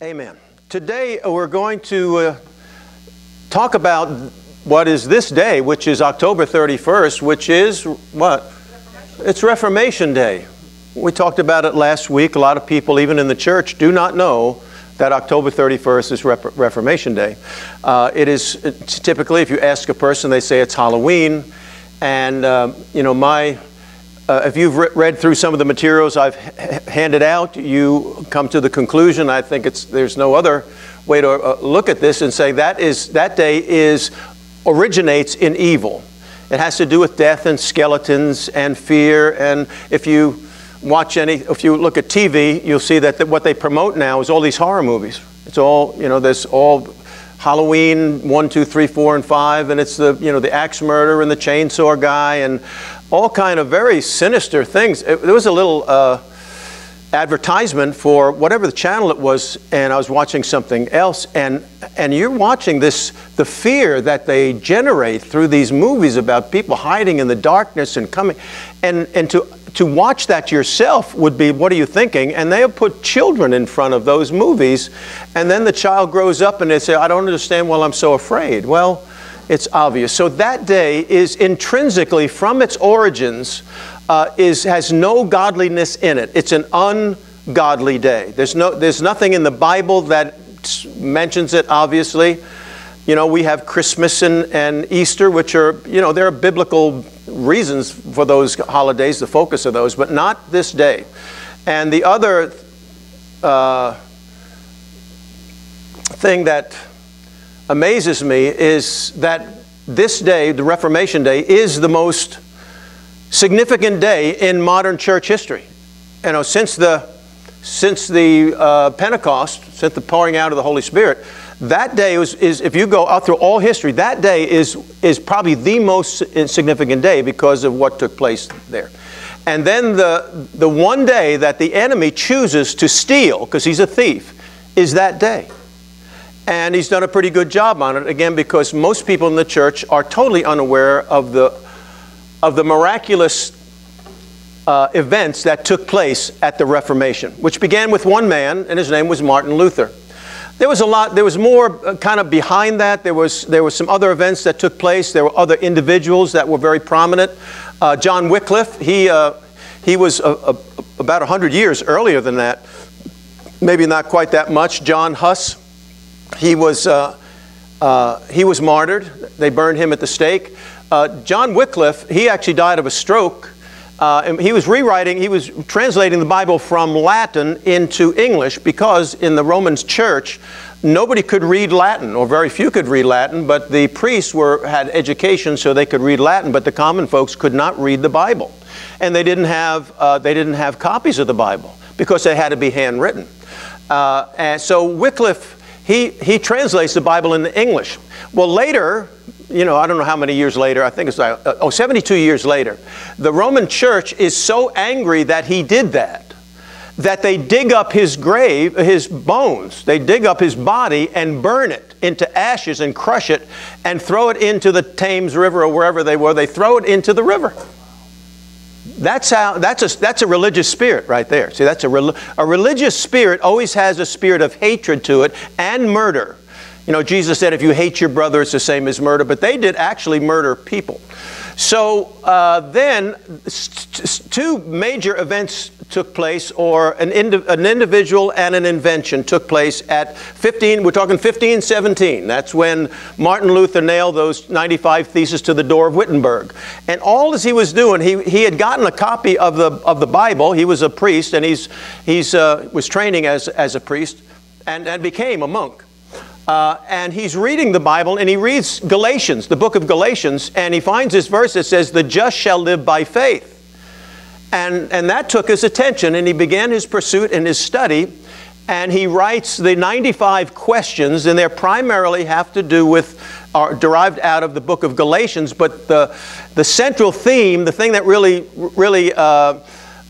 Amen. Today uh, we're going to uh, talk about what is this day, which is October 31st, which is what? It's Reformation Day. We talked about it last week. A lot of people, even in the church, do not know that October 31st is Reformation Day. Uh, it is typically, if you ask a person, they say it's Halloween. And, uh, you know, my uh, if you've re read through some of the materials I've handed out, you come to the conclusion. I think it's there's no other way to uh, look at this and say that is that day is originates in evil. It has to do with death and skeletons and fear. And if you watch any, if you look at TV, you'll see that what they promote now is all these horror movies. It's all you know. There's all Halloween one, two, three, four, and five, and it's the you know the axe murder and the chainsaw guy and all kind of very sinister things. It, there was a little uh, advertisement for whatever the channel it was, and I was watching something else, and and you're watching this the fear that they generate through these movies about people hiding in the darkness and coming, and and to to watch that yourself would be what are you thinking? And they have put children in front of those movies, and then the child grows up and they say, I don't understand why I'm so afraid. Well it's obvious. So that day is intrinsically, from its origins, uh, is, has no godliness in it. It's an ungodly day. There's, no, there's nothing in the Bible that mentions it, obviously. You know, we have Christmas and, and Easter, which are, you know, there are biblical reasons for those holidays, the focus of those, but not this day. And the other uh, thing that amazes me is that this day, the Reformation Day, is the most significant day in modern church history. You know, since the since the uh, Pentecost, since the pouring out of the Holy Spirit, that day was, is, if you go out through all history, that day is, is probably the most significant day because of what took place there. And then the, the one day that the enemy chooses to steal, because he's a thief, is that day. And he's done a pretty good job on it, again, because most people in the church are totally unaware of the, of the miraculous uh, events that took place at the Reformation, which began with one man, and his name was Martin Luther. There was a lot, there was more uh, kind of behind that. There was, there was some other events that took place. There were other individuals that were very prominent. Uh, John Wycliffe, he, uh, he was a, a, about 100 years earlier than that. Maybe not quite that much. John Huss, he was, uh, uh, he was martyred. They burned him at the stake. Uh, John Wycliffe, he actually died of a stroke. Uh, he was rewriting, he was translating the Bible from Latin into English because in the Romans church, nobody could read Latin, or very few could read Latin, but the priests were, had education so they could read Latin, but the common folks could not read the Bible. And they didn't have, uh, they didn't have copies of the Bible because they had to be handwritten. Uh, and so Wycliffe he, he translates the Bible into English. Well, later, you know, I don't know how many years later, I think it's like, uh, oh, 72 years later, the Roman church is so angry that he did that, that they dig up his grave, his bones, they dig up his body and burn it into ashes and crush it and throw it into the Thames River or wherever they were. They throw it into the river. That's, how, that's, a, that's a religious spirit right there. See, that's a, a religious spirit always has a spirit of hatred to it and murder. You know, Jesus said if you hate your brother, it's the same as murder, but they did actually murder people. So uh, then, two major events took place, or an, an individual and an invention took place at 15, we're talking 1517. That's when Martin Luther nailed those 95 theses to the door of Wittenberg. And all as he was doing, he, he had gotten a copy of the, of the Bible. He was a priest, and he's, he's, uh, was training as, as a priest and, and became a monk. Uh, and he's reading the Bible and he reads Galatians, the book of Galatians, and he finds this verse that says, The just shall live by faith. And, and that took his attention, and he began his pursuit and his study. And he writes the 95 questions, and they primarily have to do with, are derived out of the book of Galatians. But the, the central theme, the thing that really, really uh,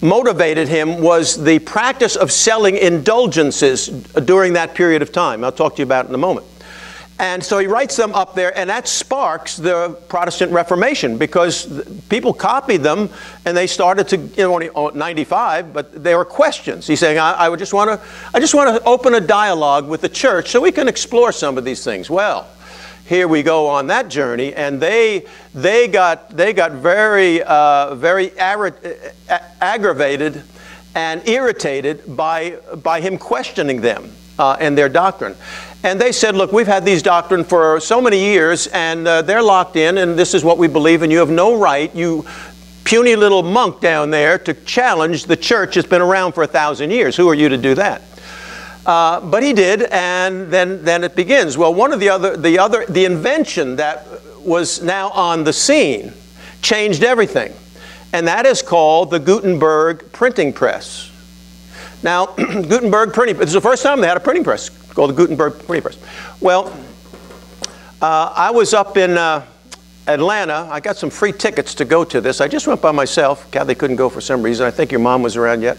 motivated him was the practice of selling indulgences during that period of time. I'll talk to you about in a moment. And so he writes them up there, and that sparks the Protestant Reformation because people copied them and they started to, you know, only 95, but there were questions. He's saying, I, I just want to, I just want to open a dialogue with the church so we can explore some of these things. Well, here we go on that journey, and they, they, got, they got very, uh, very aggravated and irritated by, by him questioning them uh, and their doctrine. And they said, Look, we've had these doctrine for so many years, and uh, they're locked in, and this is what we believe, and you have no right, you puny little monk down there, to challenge the church that's been around for a thousand years. Who are you to do that? Uh, but he did, and then, then it begins. Well, one of the other, the other, the invention that was now on the scene changed everything, and that is called the Gutenberg printing press. Now, Gutenberg printing, this is the first time they had a printing press called the Gutenberg printing press. Well, uh, I was up in uh, Atlanta. I got some free tickets to go to this. I just went by myself. Kathy couldn't go for some reason. I think your mom was around yet.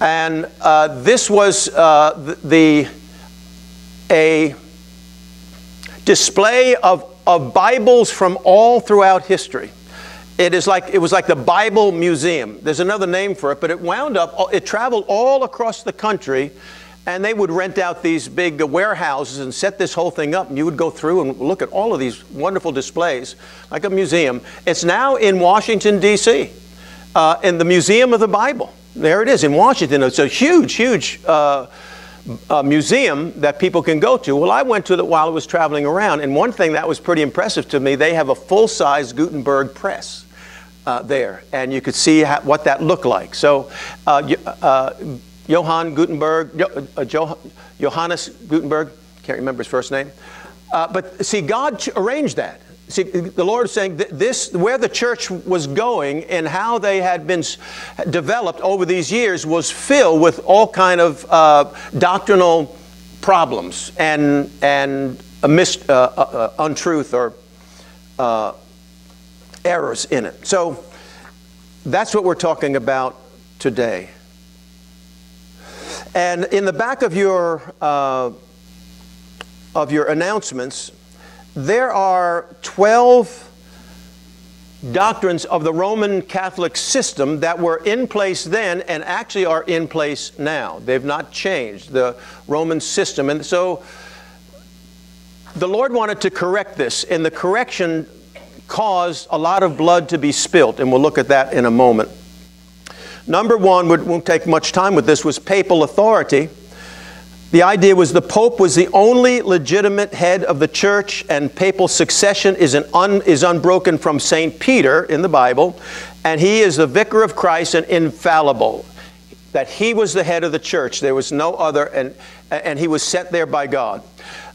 And uh, this was uh, the, a display of, of Bibles from all throughout history. It is like it was like the Bible Museum. There's another name for it, but it wound up. It traveled all across the country, and they would rent out these big warehouses and set this whole thing up. And you would go through and look at all of these wonderful displays, like a museum. It's now in Washington D.C. Uh, in the Museum of the Bible. There it is in Washington. It's a huge, huge. Uh, uh, museum that people can go to. Well, I went to it while I was traveling around, and one thing that was pretty impressive to me, they have a full-size Gutenberg press uh, there, and you could see how, what that looked like. So, uh, uh, Johann Gutenberg, uh, Johannes Gutenberg, can't remember his first name, but see, God arranged that. See, the Lord is saying this, where the church was going and how they had been developed over these years was filled with all kind of uh, doctrinal problems and and mis- uh, uh, untruth or errors in it. So that's what we're talking about today. And in the back of your, uh, of your announcements, there are 12 doctrines of the Roman Catholic system that were in place then and actually are in place now. They've not changed, the Roman system. And so the Lord wanted to correct this, and the correction caused a lot of blood to be spilt, and we'll look at that in a moment. Number one, we won't take much time with this, was papal authority. The idea was the Pope was the only legitimate head of the church, and papal succession is, an un, is unbroken from St. Peter in the Bible, and he is the vicar of Christ and infallible. That he was the head of the church. There was no other, and, and he was set there by God.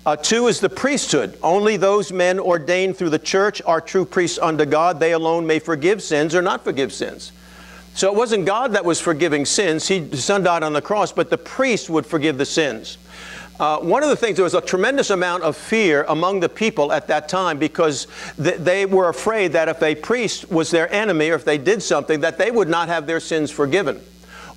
Uh, two is the priesthood. Only those men ordained through the church are true priests unto God. They alone may forgive sins or not forgive sins. So it wasn't God that was forgiving sins. He, the Son died on the cross, but the priest would forgive the sins. Uh, one of the things, there was a tremendous amount of fear among the people at that time because th- they were afraid that if a priest was their enemy or if they did something, that they would not have their sins forgiven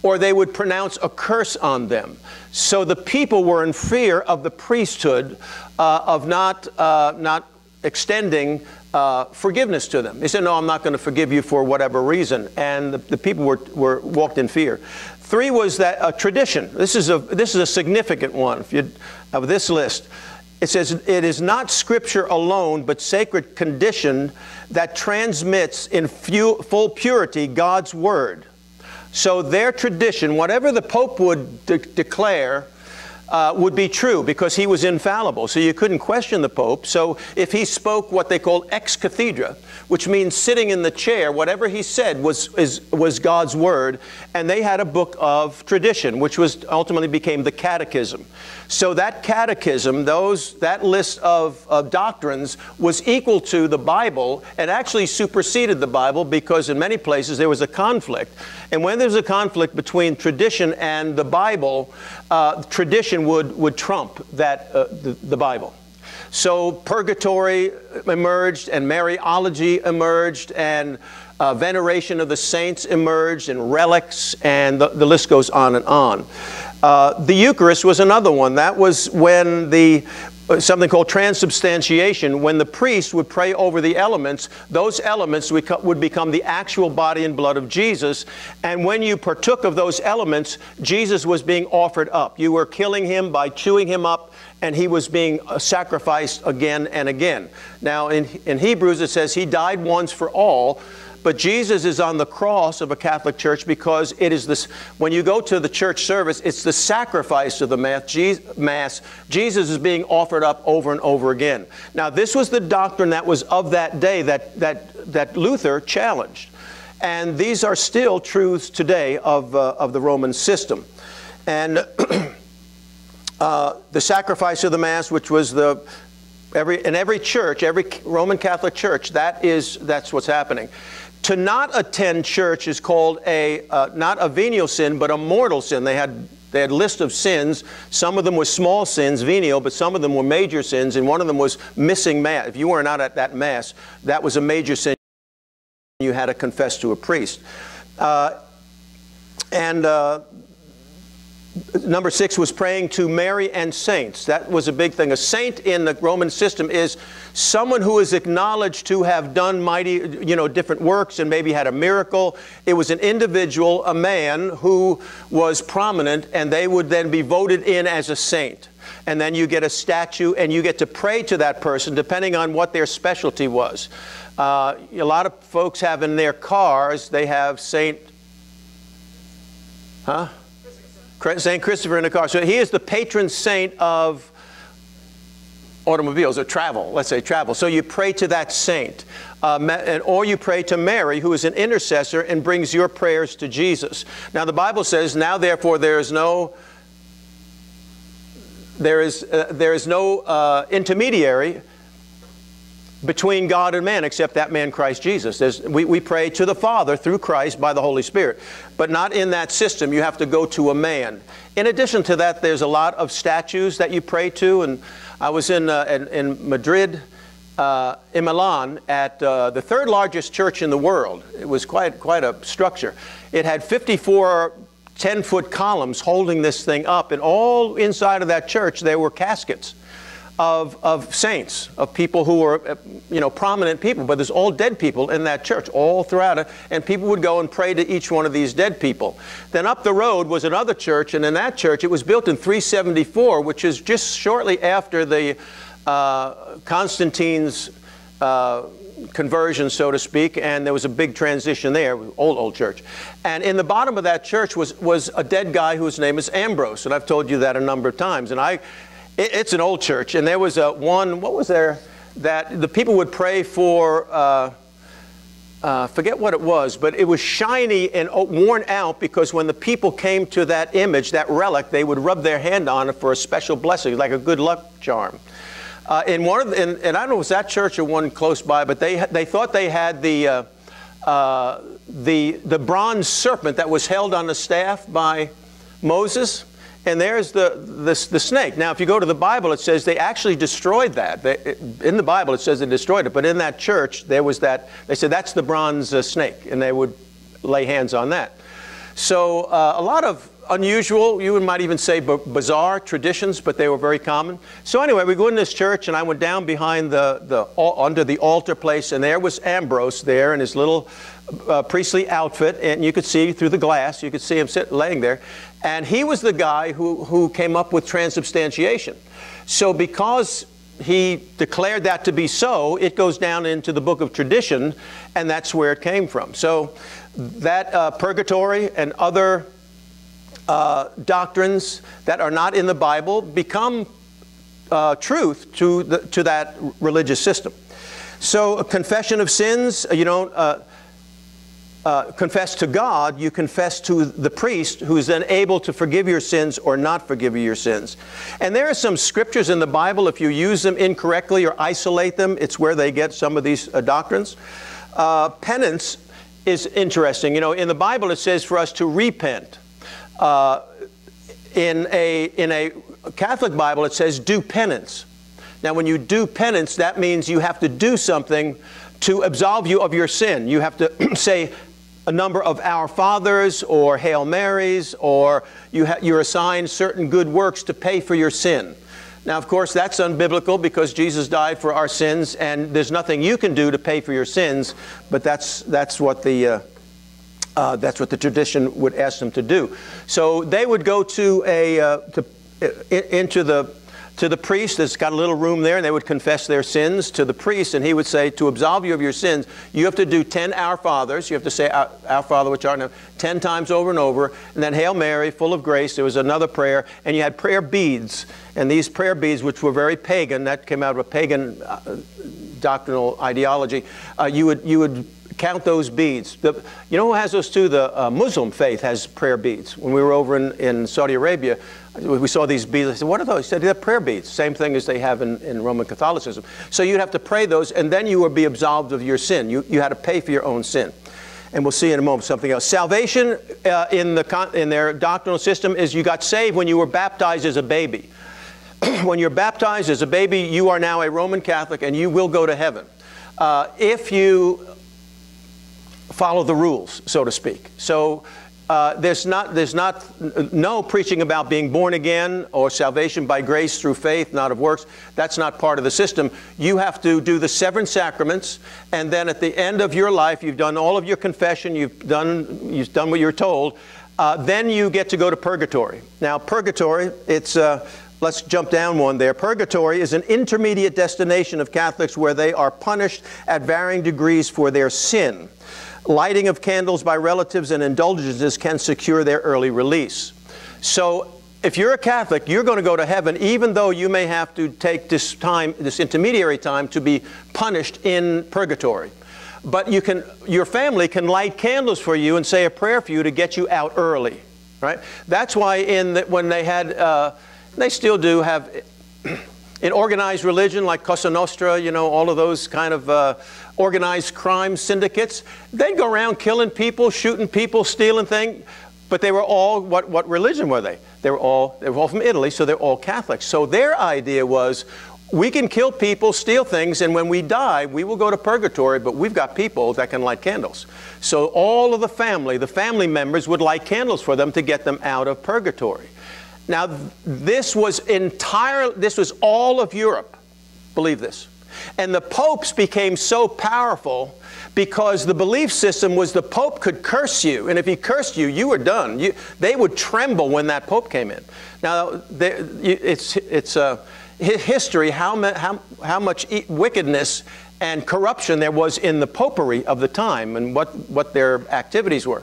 or they would pronounce a curse on them. So the people were in fear of the priesthood uh, of not, uh, not extending uh, forgiveness to them. He said, No, I'm not going to forgive you for whatever reason. And the, the people were, were walked in fear. Three was that a tradition. This is a, this is a significant one if you, of this list. It says, It is not scripture alone, but sacred condition that transmits in full purity God's word. So their tradition, whatever the Pope would de- declare, uh, would be true because he was infallible. So you couldn't question the Pope. So if he spoke what they call ex cathedra, which means sitting in the chair, whatever he said was, is, was God's word. And they had a book of tradition, which was ultimately became the catechism. So that catechism, those, that list of, of doctrines was equal to the Bible and actually superseded the Bible because in many places there was a conflict. And when there's a conflict between tradition and the Bible, uh, tradition would, would trump that, uh, the, the Bible. So purgatory emerged, and Mariology emerged, and uh, veneration of the saints emerged, and relics, and the, the list goes on and on. Uh, the Eucharist was another one. That was when the uh, something called transubstantiation. When the priest would pray over the elements, those elements would become the actual body and blood of Jesus. And when you partook of those elements, Jesus was being offered up. You were killing him by chewing him up, and he was being uh, sacrificed again and again. Now, in, in Hebrews, it says he died once for all. But Jesus is on the cross of a Catholic church because it is this, when you go to the church service, it's the sacrifice of the Mass. Jesus is being offered up over and over again. Now, this was the doctrine that was of that day that, that, that Luther challenged. And these are still truths today of, uh, of the Roman system. And uh, the sacrifice of the Mass, which was the every in every church, every Roman Catholic church, that is that's what's happening. To not attend church is called a, uh, not a venial sin, but a mortal sin. They had, they had a list of sins. Some of them were small sins, venial, but some of them were major sins, and one of them was missing Mass. If you were not at that Mass, that was a major sin you had to confess to a priest. Uh, and uh, number six was praying to Mary and saints. That was a big thing. A saint in the Roman system is someone who is acknowledged to have done mighty, you know, different works and maybe had a miracle. It was an individual, a man who was prominent, and they would then be voted in as a saint. And then you get a statue and you get to pray to that person depending on what their specialty was. Uh, a lot of folks have in their cars, they have Saint, huh? St. Christopher in the car. So he is the patron saint of automobiles or travel, let's say travel. So you pray to that saint. Uh, or you pray to Mary, who is an intercessor and brings your prayers to Jesus. Now the Bible says, now therefore there is no there is, uh, there is no uh, intermediary between God and man except that man Christ Jesus. We, we pray to the Father through Christ by the Holy Spirit, but not in that system. You have to go to a man. In addition to that, there's a lot of statues that you pray to, and I was in, uh, in, in, Madrid, uh, in Milan, at uh, the third largest church in the world. It was quite, quite a structure. It had 54 10 foot columns holding this thing up, and all inside of that church there were caskets of, of saints, of people who were, uh, you know, prominent people, but there's all dead people in that church, all throughout it, and people would go and pray to each one of these dead people. Then up the road was another church, and in that church, it was built in 374, which is just shortly after the uh, Constantine's uh, conversion, so to speak, and there was a big transition there, old, old church. And in the bottom of that church was, was a dead guy whose name is Ambrose, and I've told you that a number of times. And I it, it's an old church, and there was a one, what was there, that the people would pray for, uh, uh, forget what it was, but it was shiny and worn out because when the people came to that image, that relic, they would rub their hand on it for a special blessing, like a good luck charm. Uh, in one of the, in, and I don't know was that church or one close by, but they they thought they had the uh, uh, the the bronze serpent that was held on the staff by Moses and there's the, the, the, snake. Now, if you go to the Bible, it says they actually destroyed that. They, in the Bible, it says they destroyed it, but in that church, there was that, they said that's the bronze uh, snake, and they would lay hands on that. So, uh, a lot of unusual, you might even say bizarre traditions, but they were very common. So anyway, we go in this church, and I went down behind the, the under the altar place, and there was Ambrose there in his little uh, priestly outfit, and you could see through the glass, you could see him sit, laying there. And he was the guy who, who came up with transubstantiation. So because he declared that to be so, it goes down into the book of tradition, and that's where it came from. So that uh, purgatory and other uh, doctrines that are not in the Bible become uh, truth to, the, to that religious system. So, a confession of sins, you don't uh, uh, confess to God, you confess to the priest who is then able to forgive your sins or not forgive your sins. And there are some scriptures in the Bible, if you use them incorrectly or isolate them, it's where they get some of these uh, doctrines. Uh, penance is interesting. You know, in the Bible it says for us to repent. Uh, in, a, in a Catholic Bible, it says do penance. Now, when you do penance, that means you have to do something to absolve you of your sin. You have to say a number of Our Fathers or Hail Marys, or you you're assigned certain good works to pay for your sin. Now, of course, that's unbiblical because Jesus died for our sins, and there's nothing you can do to pay for your sins. But that's that's what the uh, uh, that's what the tradition would ask them to do. So they would go to a uh, to, into the to the priest that's got a little room there, and they would confess their sins to the priest, and he would say, To absolve you of your sins, you have to do 10 Our Fathers. You have to say, Our, our Father, which art in heaven, 10 times over and over, and then Hail Mary, full of grace. There was another prayer, and you had prayer beads. And these prayer beads, which were very pagan, that came out of a pagan uh, doctrinal ideology, uh, you, would, you would count those beads. The, you know who has those too? The uh, Muslim faith has prayer beads. When we were over in, in Saudi Arabia, we saw these beads. I said, What are those? He said, They're prayer beads. Same thing as they have in, in Roman Catholicism. So you'd have to pray those, and then you would be absolved of your sin. You, you had to pay for your own sin. And we'll see in a moment something else. Salvation uh, in, the, in their doctrinal system is you got saved when you were baptized as a baby. when you're baptized as a baby, you are now a Roman Catholic and you will go to heaven. Uh, if you follow the rules, so to speak. So uh, there's not there's not no preaching about being born again or salvation by grace through faith, not of works. That's not part of the system. You have to do the seven sacraments, and then at the end of your life, you've done all of your confession. You've done you've done what you're told. Uh, then you get to go to purgatory. Now, purgatory, it's uh, Let's jump down one there. Purgatory is an intermediate destination of Catholics where they are punished at varying degrees for their sin. Lighting of candles by relatives and indulgences can secure their early release. So, if you're a Catholic, you're going to go to heaven even though you may have to take this time, this intermediary time, to be punished in purgatory. But you can, your family can light candles for you and say a prayer for you to get you out early, right? That's why in the, when they had, uh, they still do have, in organized religion like Cosa Nostra, you know, all of those kind of uh, organized crime syndicates. They'd go around killing people, shooting people, stealing things. But they were all, what, what religion were they? They were all, they were all from Italy, so they're all Catholics. So their idea was, we can kill people, steal things, and when we die, we will go to purgatory, but we've got people that can light candles. So all of the family, the family members would light candles for them to get them out of purgatory. Now, this was entire, this was all of Europe. Believe this. And the popes became so powerful because the belief system was the pope could curse you, and if he cursed you, you were done. You, they would tremble when that pope came in. Now, they, it's, it's uh, history how, how, how much wickedness and corruption there was in the popery of the time and what, what their activities were.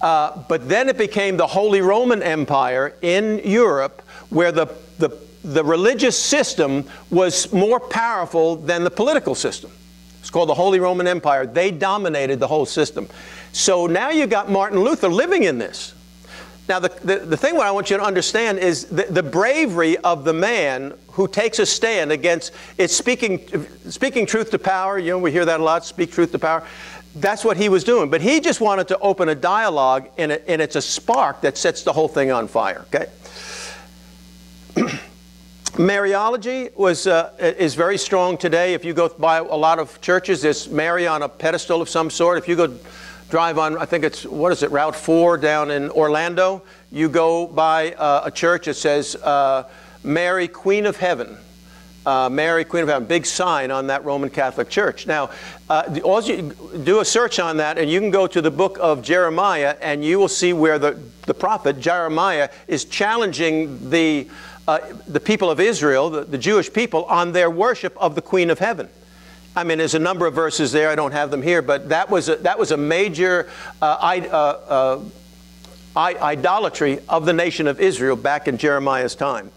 Uh, but then it became the Holy Roman Empire in Europe where the, the the religious system was more powerful than the political system. It's called the Holy Roman Empire. They dominated the whole system. So now you got Martin Luther living in this. Now, the, the, the thing what I want you to understand is the, the bravery of the man who takes a stand against it's speaking, speaking truth to power. You know, we hear that a lot speak truth to power. That's what he was doing. But he just wanted to open a dialogue, and, it, and it's a spark that sets the whole thing on fire. Okay? Mariology was, uh, is very strong today. If you go by a lot of churches, there's Mary on a pedestal of some sort. If you go drive on, I think it's, what is it, Route 4 down in Orlando, you go by uh, a church that says uh, Mary, Queen of Heaven. Uh, Mary, Queen of Heaven, big sign on that Roman Catholic church. Now, uh, you do a search on that, and you can go to the book of Jeremiah, and you will see where the, the prophet Jeremiah is challenging the uh, the people of Israel, the, the Jewish people, on their worship of the Queen of Heaven. I mean, there's a number of verses there. I don't have them here, but that was a, that was a major uh, I, uh, uh, idolatry of the nation of Israel back in Jeremiah's time.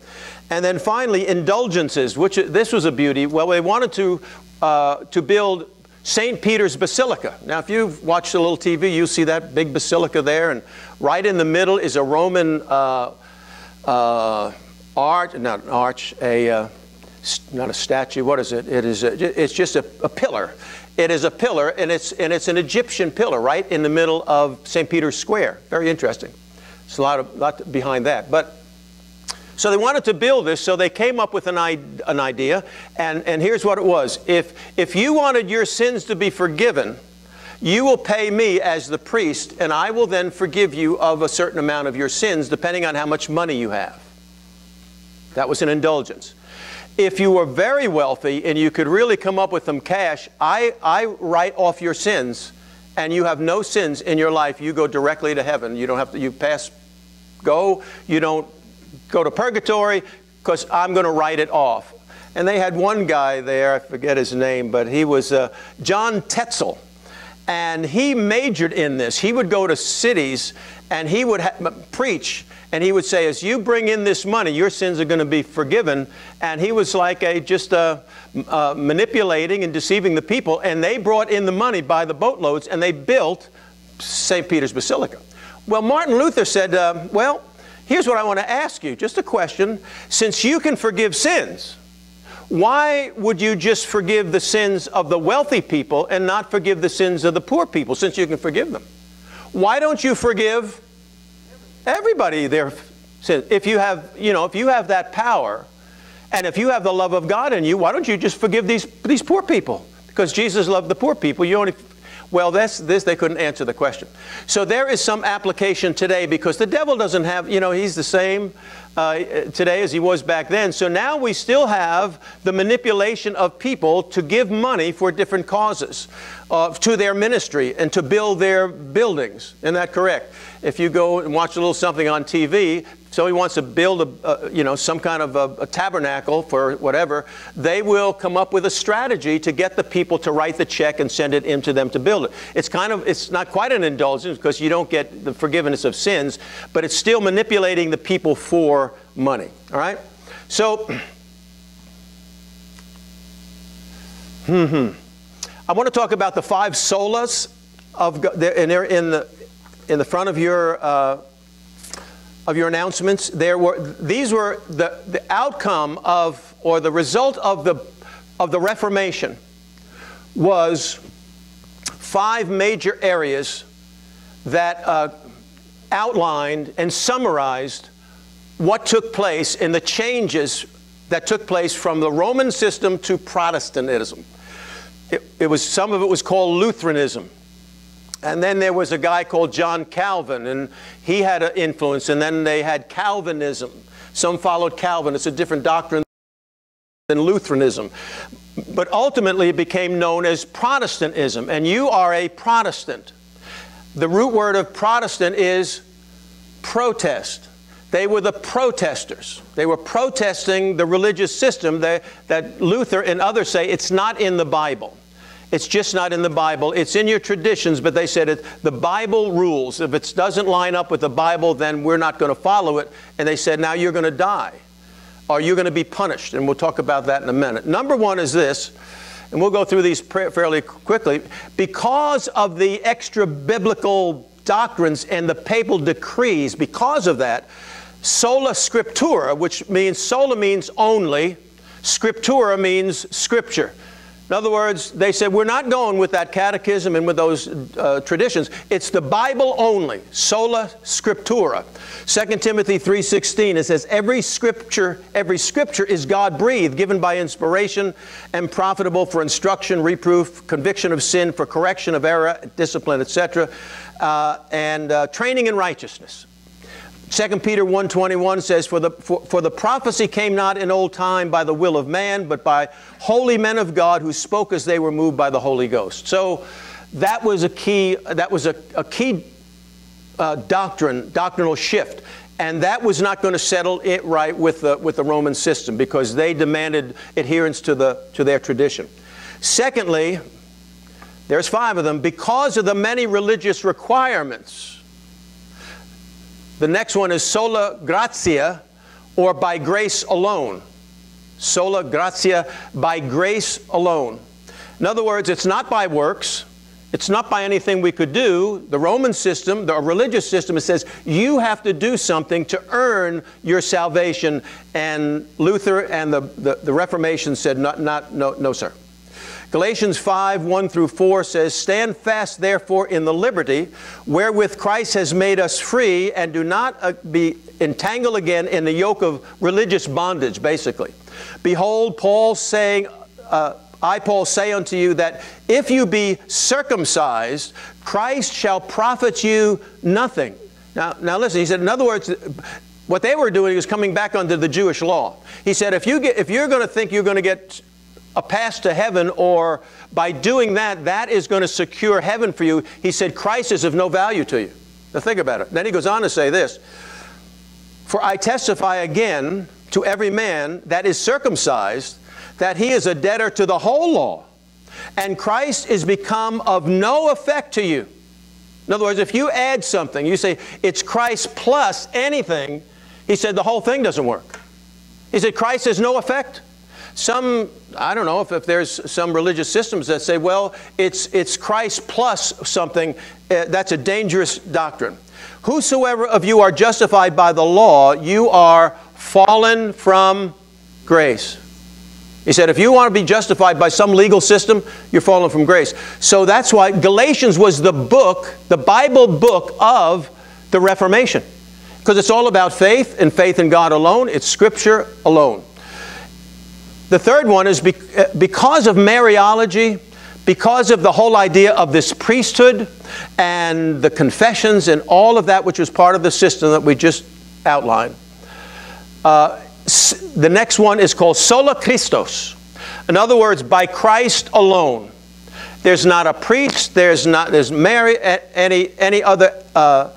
And then finally, indulgences, which this was a beauty. Well, they wanted to uh, to build St. Peter's Basilica. Now, if you've watched a little TV, you see that big basilica there, and right in the middle is a Roman uh, uh, arch, not an arch, a, uh, not a statue, what is it? It is a, it's just a, a, pillar. It is a pillar, and it's, and it's an Egyptian pillar right in the middle of St. Peter's Square. Very interesting. There's a lot, of, lot behind that. But so they wanted to build this, so they came up with an, an idea, and, and here's what it was. If, if you wanted your sins to be forgiven, you will pay me as the priest, and I will then forgive you of a certain amount of your sins, depending on how much money you have. That was an indulgence. if you were very wealthy and you could really come up with some cash, I, I write off your sins and you have no sins in your life, you go directly to heaven. You don't have to, you pass, go, you don't go to purgatory because I'm going to write it off. And they had one guy there, I forget his name, but he was uh, John Tetzel. And he majored in this. He would go to cities and he would preach and he would say, as you bring in this money, your sins are going to be forgiven. And he was like a just uh, uh, manipulating and deceiving the people. And they brought in the money by the boatloads and they built St. Peter's Basilica. Well, Martin Luther said, uh, well, here's what I want to ask you. Just a question. Since you can forgive sins, why would you just forgive the sins of the wealthy people and not forgive the sins of the poor people since you can forgive them? Why don't you forgive Everybody there says, if you have, you know, if you have that power, and if you have the love of God in you, why don't you just forgive these, these poor people? Because Jesus loved the poor people. You only, well, this, this, they couldn't answer the question. So there is some application today because the devil doesn't have, you know, he's the same uh, today as he was back then. So now we still have the manipulation of people to give money for different causes uh, to their ministry and to build their buildings. Isn't that correct? if you go and watch a little something on TV, somebody wants to build a, a you know some kind of a, a, tabernacle for whatever, they will come up with a strategy to get the people to write the check and send it into them to build it. It's kind of it's not quite an indulgence because you don't get the forgiveness of sins, but it's still manipulating the people for money. All right, so. Hmm. I want to talk about the five solas of and they're in the in the front of your uh, of your announcements, there were these were the, the outcome of or the result of the of the Reformation was five major areas that uh, outlined and summarized what took place in the changes that took place from the Roman system to Protestantism. It, it was some of it was called Lutheranism. And then there was a guy called John Calvin, and he had an influence. And then they had Calvinism. Some followed Calvin. It's a different doctrine than Lutheranism. But ultimately, it became known as Protestantism. And you are a Protestant. The root word of Protestant is protest. They were the protesters. They were protesting the religious system that, that Luther and others say it's not in the Bible. It's just not in the Bible. It's in your traditions, but they said it, the Bible rules. If it doesn't line up with the Bible, then we're not going to follow it. And they said, now you're going to die or you're going to be punished. And we'll talk about that in a minute. Number one is this, and we'll go through these fairly quickly. Because of the extra biblical doctrines and the papal decrees, because of that, sola scriptura, which means sola means only, scriptura means scripture. In other words, they said, we're not going with that catechism and with those uh, traditions. It's the Bible only, sola scriptura. 2 Timothy 3.16, it says, every scripture, every scripture is God-breathed, given by inspiration and profitable for instruction, reproof, conviction of sin, for correction of error, discipline, etc., uh, and uh, training in righteousness. 2 Peter 1.21 says, for the, for, for the prophecy came not in old time by the will of man, but by holy men of God who spoke as they were moved by the Holy Ghost. So that was a key, that was a, a key uh, doctrine, doctrinal shift. And that was not going to settle it right with the, with the Roman system because they demanded adherence to, the, to their tradition. Secondly, there's five of them, because of the many religious requirements the next one is sola gratia, or by grace alone. Sola gratia, by grace alone. In other words, it's not by works. It's not by anything we could do. The Roman system, the religious system, it says you have to do something to earn your salvation. And Luther and the, the, the Reformation said, not, not, no, no, sir. Galatians 5 1 through 4 says, Stand fast, therefore, in the liberty wherewith Christ has made us free, and do not uh, be entangled again in the yoke of religious bondage, basically. Behold, Paul saying, uh, I, Paul, say unto you that if you be circumcised, Christ shall profit you nothing. Now, now listen, he said, in other words, what they were doing was coming back under the Jewish law. He said, if, you get, if you're going to think you're going to get a pass to heaven, or by doing that, that is going to secure heaven for you, he said, Christ is of no value to you. Now think about it. Then he goes on to say this For I testify again to every man that is circumcised that he is a debtor to the whole law, and Christ is become of no effect to you. In other words, if you add something, you say it's Christ plus anything, he said the whole thing doesn't work. He said Christ has no effect. Some, I don't know if, if there's some religious systems that say, well, it's, it's Christ plus something. Uh, that's a dangerous doctrine. Whosoever of you are justified by the law, you are fallen from grace. He said, if you want to be justified by some legal system, you're falling from grace. So that's why Galatians was the book, the Bible book of the Reformation. Because it's all about faith and faith in God alone. It's Scripture alone. The third one is uh, because of Mariology, because of the whole idea of this priesthood and the confessions and all of that which was part of the system that we just outlined. Uh, the next one is called sola Christos. In other words, by Christ alone. There's not a priest, there's not there's Mary any any other uh,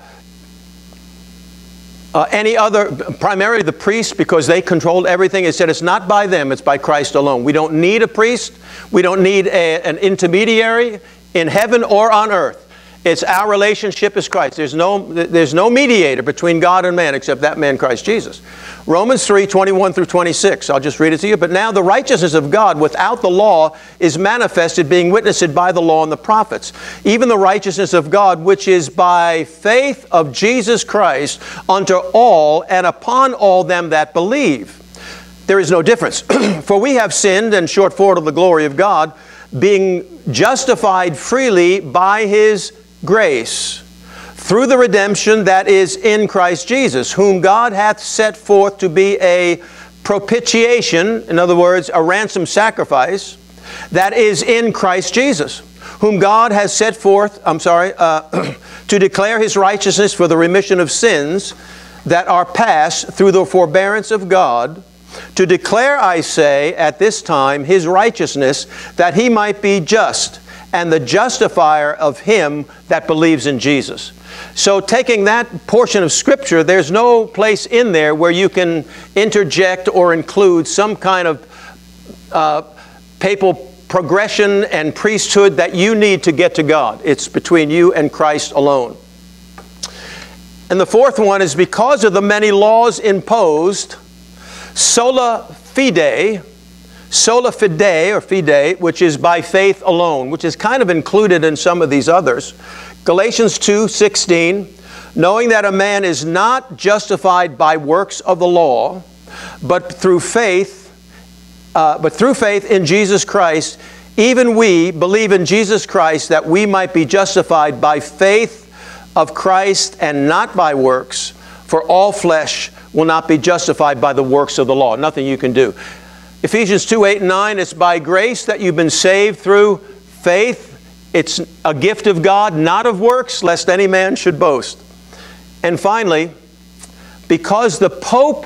uh, any other, primarily the priests, because they controlled everything. It said it's not by them, it's by Christ alone. We don't need a priest, we don't need a, an intermediary in heaven or on earth. It's our relationship is Christ. There's no, there's no mediator between God and man except that man, Christ Jesus. Romans 3 21 through 26. I'll just read it to you. But now the righteousness of God without the law is manifested, being witnessed by the law and the prophets. Even the righteousness of God, which is by faith of Jesus Christ unto all and upon all them that believe. There is no difference. For we have sinned and short forward of the glory of God, being justified freely by his grace through the redemption that is in Christ Jesus, whom God hath set forth to be a propitiation, in other words, a ransom sacrifice, that is in Christ Jesus, whom God has set forth, I'm sorry, uh, to declare his righteousness for the remission of sins that are past through the forbearance of God, to declare, I say, at this time his righteousness, that he might be just and the justifier of him that believes in Jesus. So, taking that portion of Scripture, there's no place in there where you can interject or include some kind of uh, papal progression and priesthood that you need to get to God. It's between you and Christ alone. And the fourth one is because of the many laws imposed, sola fide, sola fide or fide, which is by faith alone, which is kind of included in some of these others. Galatians 2 16, knowing that a man is not justified by works of the law, but through faith, uh, but through faith in Jesus Christ, even we believe in Jesus Christ that we might be justified by faith of Christ and not by works, for all flesh will not be justified by the works of the law. Nothing you can do. Ephesians 2 8 and 9, it's by grace that you've been saved through faith. It's a gift of God, not of works, lest any man should boast. And finally, because the Pope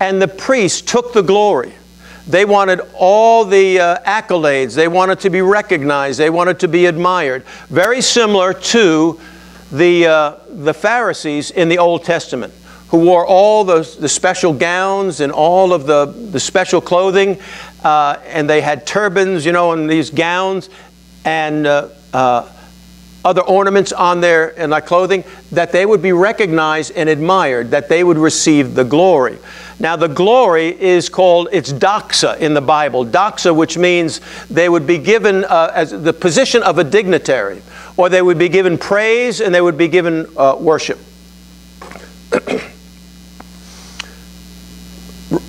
and the priest took the glory, they wanted all the uh, accolades, they wanted to be recognized, they wanted to be admired. Very similar to the, uh, the Pharisees in the Old Testament who wore all the, the special gowns and all of the, the special clothing, uh, and they had turbans, you know, and these gowns and uh, uh, other ornaments on their, in their clothing, that they would be recognized and admired, that they would receive the glory. Now, the glory is called, it's doxa in the Bible. Doxa, which means they would be given uh, as the position of a dignitary, or they would be given praise and they would be given uh, worship.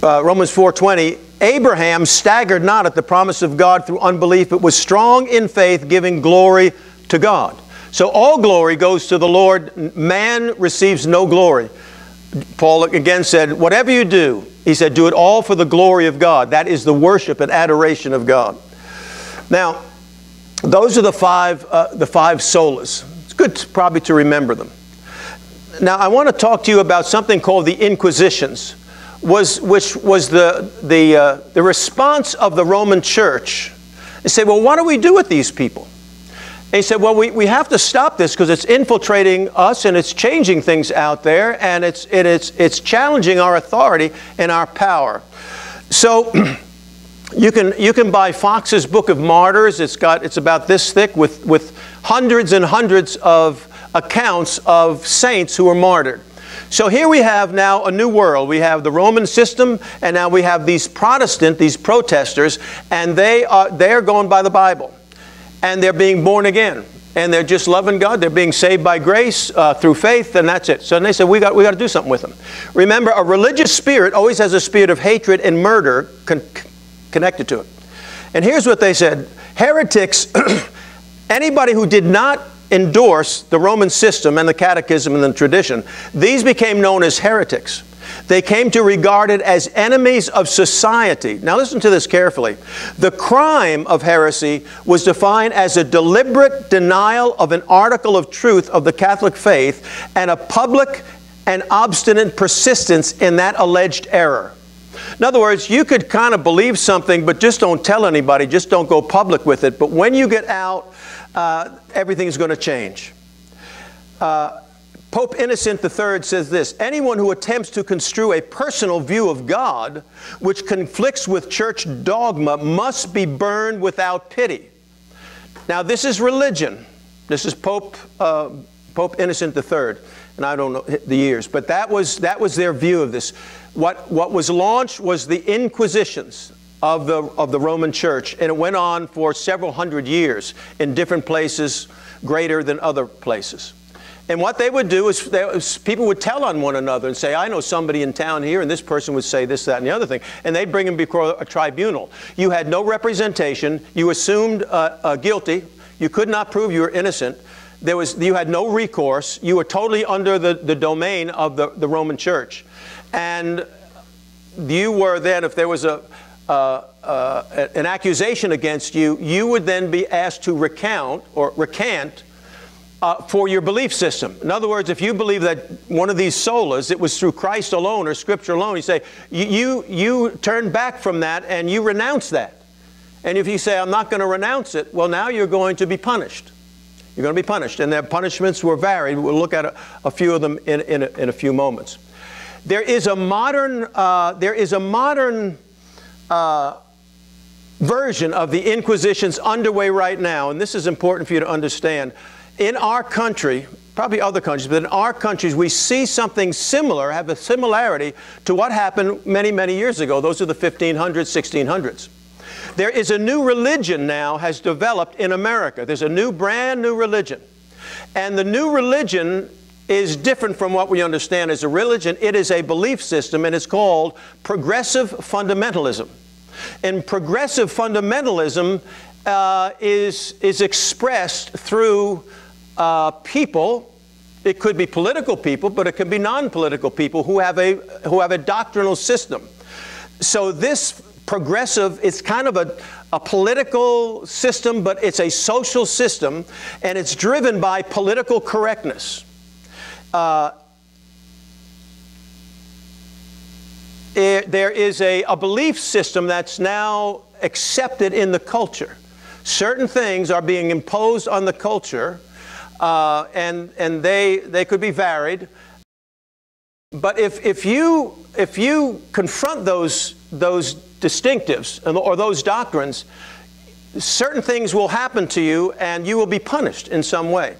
uh, Romans 4:20, Abraham staggered not at the promise of God through unbelief, but was strong in faith, giving glory to God. So all glory goes to the Lord. Man receives no glory. Paul again said, whatever you do, he said, do it all for the glory of God. That is the worship and adoration of God. Now, those are the five, uh, the five solas. It's good to, probably to remember them. now I want to talk to you about something called the Inquisitions, was, which was the, the, uh, the response of the Roman Church. They said, well, what do we do with these people? And he said, well, we, we have to stop this because it's infiltrating us and it's changing things out there and it's, it, it's, it's challenging our authority and our power. So you can, you can buy Fox's Book of Martyrs. It's, got, it's about this thick with, with hundreds and hundreds of accounts of saints who were martyred. So here we have now a new world. We have the Roman system, and now we have these Protestant, these protesters, and they are, they are going by the Bible. And they're being born again. And they're just loving God. They're being saved by grace uh, through faith, and that's it. So they said, we got, we got to do something with them. Remember, a religious spirit always has a spirit of hatred and murder con connected to it. And here's what they said heretics, anybody who did not endorse the Roman system and the catechism and the tradition, these became known as heretics. They came to regard it as enemies of society. Now, listen to this carefully. The crime of heresy was defined as a deliberate denial of an article of truth of the Catholic faith and a public and obstinate persistence in that alleged error. In other words, you could kind of believe something, but just don't tell anybody, just don't go public with it. But when you get out, uh, everything is going to change. Uh, Pope Innocent III says this Anyone who attempts to construe a personal view of God which conflicts with church dogma must be burned without pity. Now, this is religion. This is Pope, uh, Pope Innocent III, and I don't know the years, but that was, that was their view of this. What, what was launched was the Inquisitions of the, of the Roman Church, and it went on for several hundred years in different places greater than other places. And what they would do is, they, people would tell on one another and say, I know somebody in town here, and this person would say this, that, and the other thing. And they'd bring him before a tribunal. You had no representation. You assumed uh, uh, guilty. You could not prove you were innocent. There was, you had no recourse. You were totally under the, the domain of the, the Roman church. And you were then, if there was a, uh, uh, an accusation against you, you would then be asked to recount or recant uh, for your belief system. In other words, if you believe that one of these solas, it was through Christ alone or Scripture alone, you say, you, you, turn back from that and you renounce that. And if you say, I'm not going to renounce it, well, now you're going to be punished. You're going to be punished. And their punishments were varied. We'll look at a, a few of them in, in, a, in a few moments. There is a modern, uh, there is a modern uh, version of the Inquisitions underway right now, and this is important for you to understand in our country, probably other countries, but in our countries, we see something similar, have a similarity to what happened many, many years ago. Those are the 1500s, 1600s. There is a new religion now has developed in America. There's a new, brand new religion. And the new religion is different from what we understand as a religion. It is a belief system, and it's called progressive fundamentalism. And progressive fundamentalism uh, is, is expressed through uh, people, it could be political people, but it can be non-political people who have a, who have a doctrinal system. So this progressive, it's kind of a, a political system, but it's a social system, and it's driven by political correctness. Uh, it, there is a, a belief system that's now accepted in the culture. Certain things are being imposed on the culture uh, and, and they, they could be varied. But if, if, you, if you confront those, those distinctives or those doctrines, certain things will happen to you and you will be punished in some way.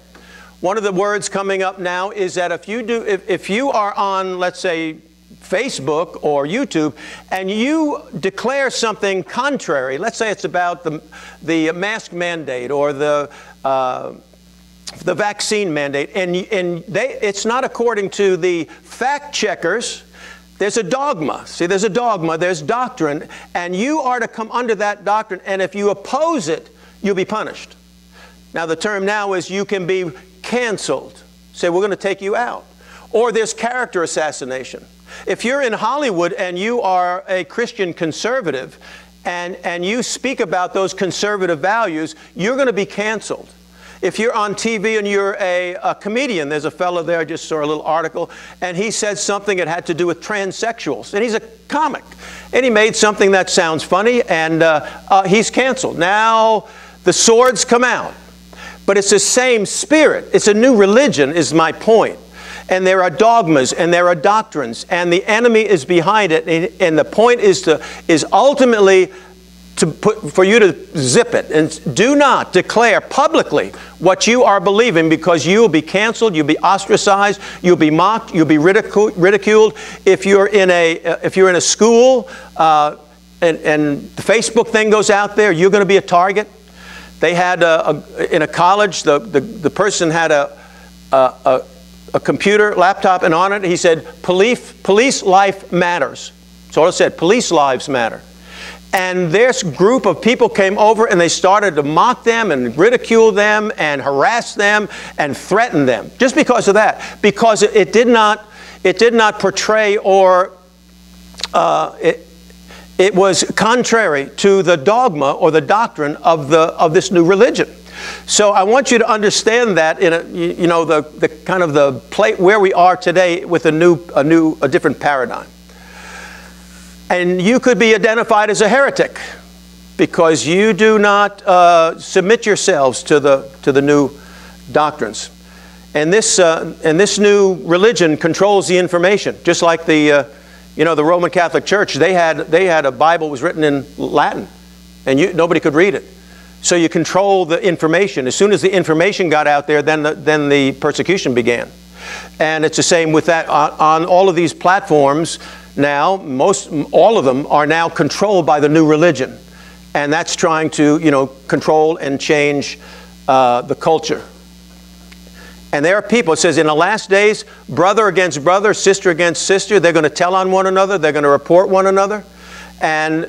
One of the words coming up now is that if you, do, if, if you are on, let's say, Facebook or YouTube, and you declare something contrary, let's say it's about the, the mask mandate or the uh, the vaccine mandate, and, and they, it's not according to the fact checkers. There's a dogma. See, there's a dogma, there's doctrine, and you are to come under that doctrine, and if you oppose it, you'll be punished. Now, the term now is you can be canceled. Say, we're going to take you out. Or there's character assassination. If you're in Hollywood and you are a Christian conservative and, and you speak about those conservative values, you're going to be canceled. If you're on TV and you're a, a comedian, there's a fellow there, I just saw a little article, and he said something that had to do with transsexuals. And he's a comic. And he made something that sounds funny, and uh, uh, he's canceled. Now the swords come out. But it's the same spirit. It's a new religion, is my point and there are dogmas and there are doctrines and the enemy is behind it and, and the point is to is ultimately to put, for you to zip it and do not declare publicly what you are believing because you will be canceled, you'll be ostracized, you'll be mocked, you'll be ridiculed. If you're in a, if you're in a school uh, and, and the Facebook thing goes out there, you're going to be a target. They had a, a, in a college, the, the, the person had a, a, a computer, laptop, and on it he said, police, police life matters. So I said, police lives matter. And this group of people came over and they started to mock them and ridicule them and harass them and threaten them just because of that. Because it, did not, it did not portray or uh, it, it was contrary to the dogma or the doctrine of, the, of this new religion. So I want you to understand that in a, you know the, the kind of the plate where we are today with a new a new a different paradigm. And you could be identified as a heretic because you do not uh, submit yourselves to the, to the new doctrines. And this, uh, and this new religion controls the information, just like the, uh, you know, the Roman Catholic Church. They had, they had a Bible was written in Latin, and you, nobody could read it. So you control the information. As soon as the information got out there, then the, then the persecution began. And it's the same with that on, on all of these platforms now, most, all of them are now controlled by the new religion. And that's trying to, you know, control and change uh, the culture. And there are people, it says, in the last days, brother against brother, sister against sister, they're going to tell on one another, they're going to report one another. And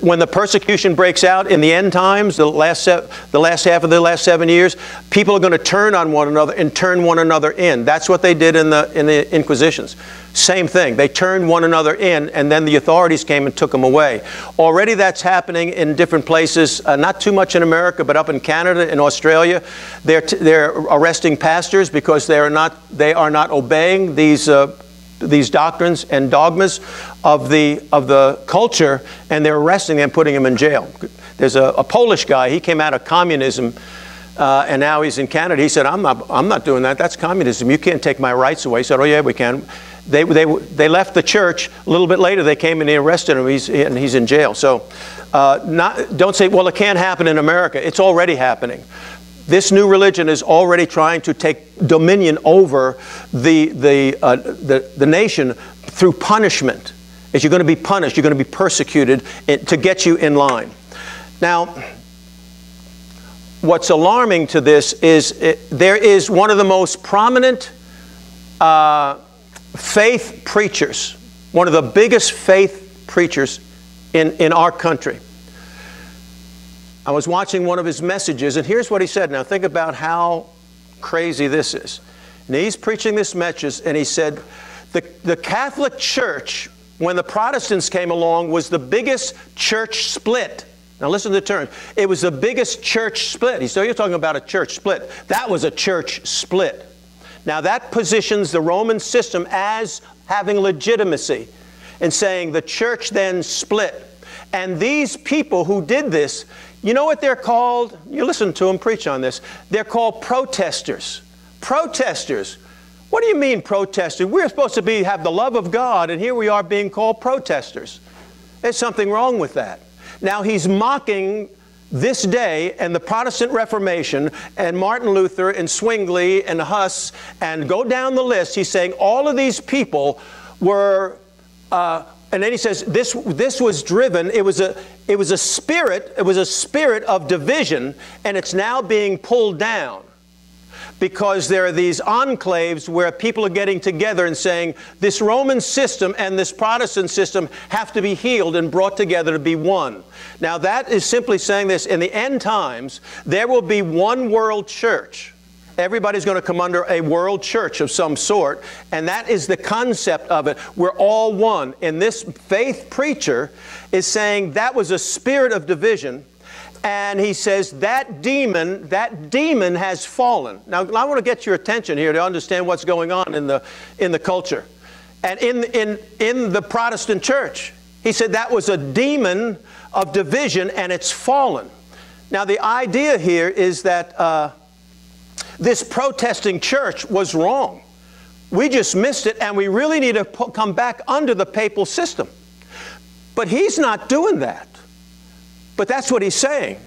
when the persecution breaks out in the end times, the last, the last half of the last seven years, people are going to turn on one another and turn one another in. That's what they did in the, in the Inquisitions. Same thing. They turned one another in, and then the authorities came and took them away. Already that's happening in different places, uh, not too much in America, but up in Canada and Australia. They're, they're arresting pastors because they are not, they are not obeying these. Uh, these doctrines and dogmas of the, of the culture, and they're arresting them, putting them in jail. There's a, a Polish guy, he came out of communism, uh, and now he's in Canada. He said, I'm not, I'm not doing that. That's communism. You can't take my rights away. He said, Oh, yeah, we can. They, they, they left the church. A little bit later, they came and they arrested him, he's, and he's in jail. So uh, not, don't say, well, it can't happen in America. It's already happening. This new religion is already trying to take dominion over the, the, uh, the, the nation through punishment. If you're going to be punished, you're going to be persecuted to get you in line. Now, what's alarming to this is it, there is one of the most prominent uh, faith preachers, one of the biggest faith preachers in, in our country. I was watching one of his messages, and here's what he said. Now, think about how crazy this is. And he's preaching this message, and he said, the, the Catholic Church, when the Protestants came along, was the biggest church split. Now, listen to the term. It was the biggest church split. He said, oh, You're talking about a church split. That was a church split. Now, that positions the Roman system as having legitimacy and saying the church then split. And these people who did this, you know what they're called? You listen to them preach on this. They're called protesters. Protesters. What do you mean protesters? We're supposed to be have the love of God, and here we are being called protesters. There's something wrong with that. Now he's mocking this day and the Protestant Reformation and Martin Luther and Zwingli and Huss and go down the list. He's saying all of these people were uh, and then he says this, this was driven, it was, a, it was a spirit, it was a spirit of division, and it's now being pulled down because there are these enclaves where people are getting together and saying this Roman system and this Protestant system have to be healed and brought together to be one. Now, that is simply saying this in the end times, there will be one world church everybody's going to come under a world church of some sort. And that is the concept of it. We're all one. And this faith preacher is saying that was a spirit of division. and he says that demon, that demon has fallen. Now, I want to get your attention here to understand what's going on in the, in the culture. And in, in, in the Protestant church, he said that was a demon of division and it's fallen. Now, the idea here is that uh, this protesting church was wrong. We just missed it, and we really need to come back under the papal system. But he's not doing that. But that's what he's saying.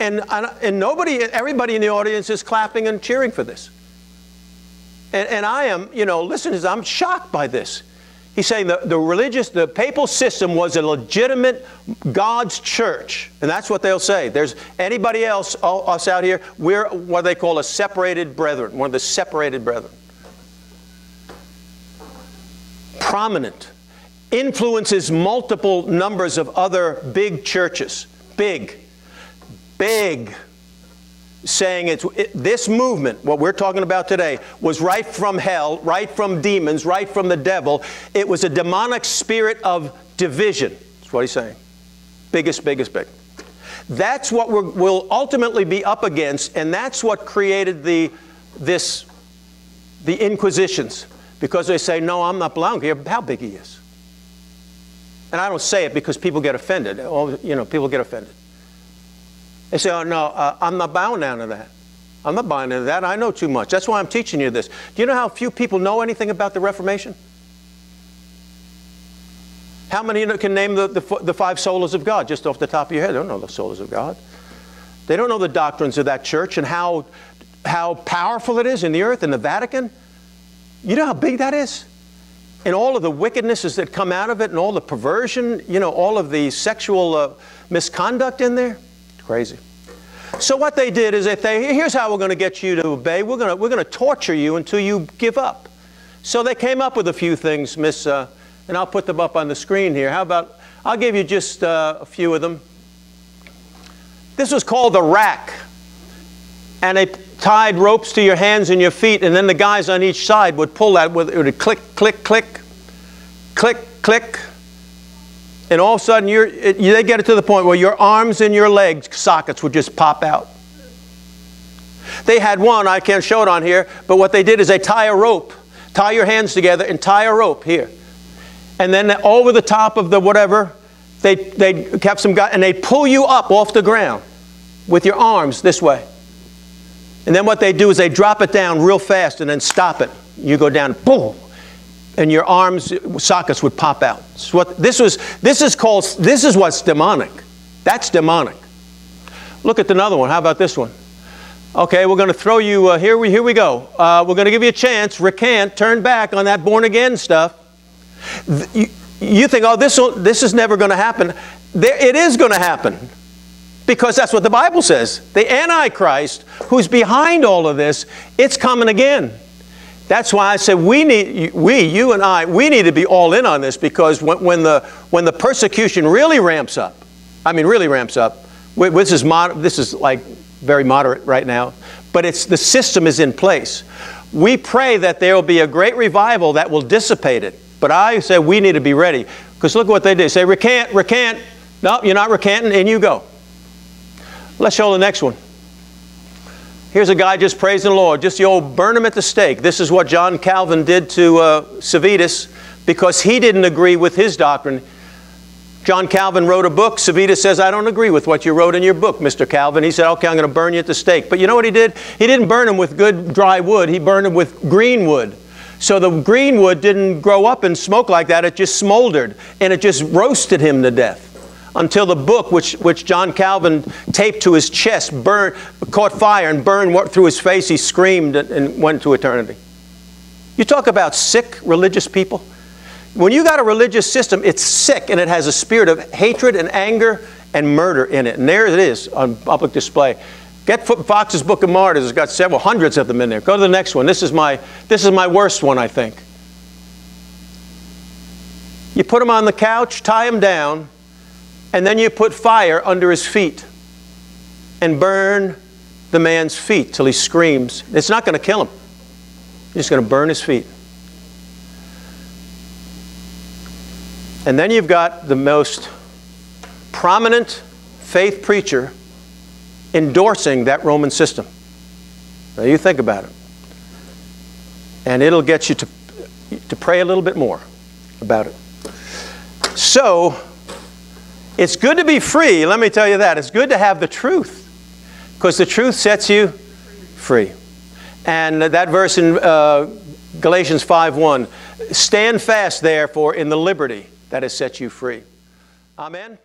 And, and nobody, everybody in the audience is clapping and cheering for this. And, and I am, you know, listen, I'm shocked by this. He's saying the, the religious, the papal system was a legitimate God's church. And that's what they'll say. There's anybody else, all, us out here, we're what they call a separated brethren, one of the separated brethren. Prominent. Influences multiple numbers of other big churches. Big. Big saying it's it, this movement, what we're talking about today, was right from hell, right from demons, right from the devil. It was a demonic spirit of division. That's what he's saying. Biggest, biggest, big. That's what we will ultimately be up against, and that's what created the this the inquisitions because they say, "No, I'm not belonging here." How big he is, and I don't say it because people get offended. Oh, you know, people get offended. They say, oh, no, uh, I'm not bound down to that. I'm not buying into that. I know too much. That's why I'm teaching you this. Do you know how few people know anything about the Reformation? How many can name the, the, the, five solas of God just off the top of your head? They don't know the solas of God. They don't know the doctrines of that church and how, how powerful it is in the earth, in the Vatican. You know how big that is? And all of the wickednesses that come out of it and all the perversion, you know, all of the sexual uh, misconduct in there. Crazy. So what they did is they say, here's how we're going to get you to obey. We're going to, we're going to torture you until you give up. So they came up with a few things, Miss, uh, and I'll put them up on the screen here. How about, I'll give you just uh, a few of them. This was called the rack. And they tied ropes to your hands and your feet, and then the guys on each side would pull that, with, it would click, click, click, click, click, and all of a sudden you're, it, they get it to the point where your arms and your legs sockets would just pop out. They had one, I can't show it on here, but what they did is they tie a rope, tie your hands together and tie a rope here. And then over the top of the whatever, they, they kept some guy, and they pull you up off the ground with your arms this way. And then what they do is they drop it down real fast and then stop it. You go down, boom, and your arms sockets would pop out. What, this, was, this is called, this is what's demonic. That's demonic. Look at another one. How about this one? Okay, we're going to throw you, uh, here, we, here we go. Uh, we're going to give you a chance, recant, turn back on that born again stuff. You, you think, oh, this, this is never going to happen. There, it is going to happen because that's what the Bible says. The Antichrist, who's behind all of this, it's coming again. That's why I said we need, we, you and I, we need to be all in on this because when, when the, when the persecution really ramps up, I mean, really ramps up, this is, mod, this is like very moderate right now, but it's, the system is in place. We pray that there will be a great revival that will dissipate it. But I say we need to be ready because look what they did. Say, recant, recant. No, you're not recanting, and you go. Let's show the next one. Here's a guy just praising the Lord, just the old burn him at the stake. This is what John Calvin did to uh, because he didn't agree with his doctrine. John Calvin wrote a book. Servetus says, I don't agree with what you wrote in your book, Mr. Calvin. He said, okay, I'm going to burn you at the stake. But you know what he did? He didn't burn him with good dry wood. He burned him with green wood. So the green wood didn't grow up and smoke like that. It just smoldered and it just roasted him to death until the book, which, which John Calvin taped to his chest, burned, caught fire and burned through his face. He screamed and went to eternity. You talk about sick religious people. When you got a religious system, it's sick and it has a spirit of hatred and anger and murder in it. And there it is on public display. Get Fox's Book of Martyrs. It's got several hundreds of them in there. Go to the next one. This is my, this is my worst one, I think. You put them on the couch, tie them down, and then you put fire under his feet and burn the man's feet till he screams. It's not going to kill him. You're just going to burn his feet. And then you've got the most prominent faith preacher endorsing that Roman system. Now you think about it. And it'll get you to, to pray a little bit more about it. So, it's good to be free, let me tell you that. It's good to have the truth because the truth sets you free. And that verse in uh, Galatians 5:1, stand fast therefore in the liberty that has set you free. Amen.